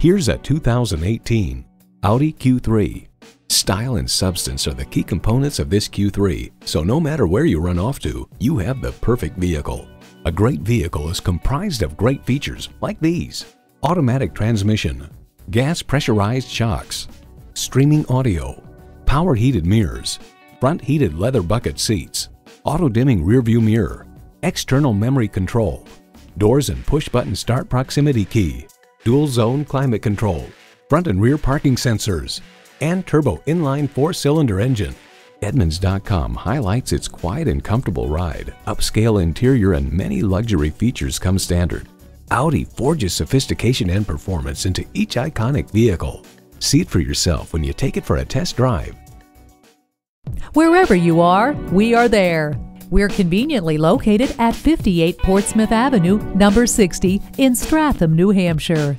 Here's a 2018 Audi Q3. Style and substance are the key components of this Q3, so no matter where you run off to, you have the perfect vehicle. A great vehicle is comprised of great features like these. Automatic transmission, gas pressurized shocks, streaming audio, power heated mirrors, front heated leather bucket seats, auto dimming rearview mirror, external memory control, doors and push button start proximity key, dual zone climate control, front and rear parking sensors, and turbo inline four-cylinder engine. Edmunds.com highlights its quiet and comfortable ride, upscale interior, and many luxury features come standard. Audi forges sophistication and performance into each iconic vehicle. See it for yourself when you take it for a test drive. Wherever you are, we are there. We're conveniently located at 58 Portsmouth Avenue, number 60 in Stratham, New Hampshire.